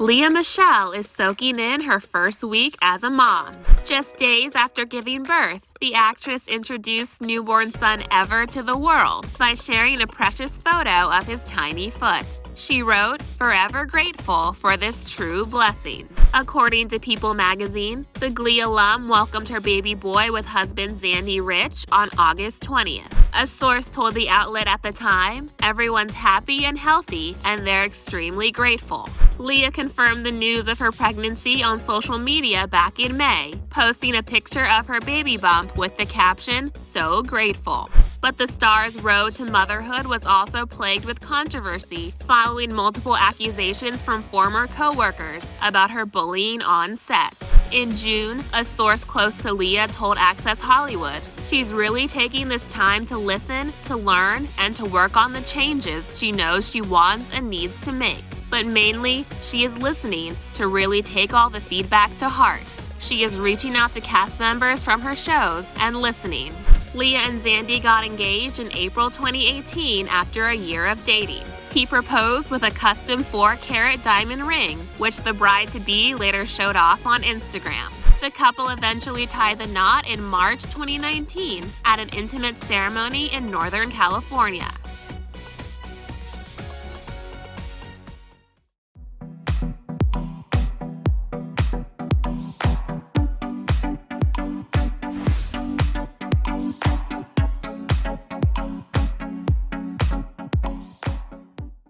Lea Michele is soaking in her first week as a mom. Just days after giving birth, the actress introduced newborn son Ever to the world by sharing a precious photo of his tiny foot. She wrote, Forever grateful for this true blessing. According to People magazine, the Glee alum welcomed her baby boy with husband Zandy Reich on August 20th. A source told the outlet at the time, everyone's happy and healthy, and they're extremely grateful. Lea confirmed the news of her pregnancy on social media back in May, posting a picture of her baby bump with the caption, So grateful. But the star's road to motherhood was also plagued with controversy following multiple accusations from former co workers about her bullying on set. In June, a source close to Lea told Access Hollywood she's really taking this time to listen, to learn, and to work on the changes she knows she wants and needs to make. But mainly, she is listening to really take all the feedback to heart. She is reaching out to cast members from her shows and listening. Lea and Zandy got engaged in April 2018 after a year of dating. He proposed with a custom 4 carat diamond ring, which the bride to be later showed off on Instagram. The couple eventually tied the knot in March 2019 at an intimate ceremony in Northern California.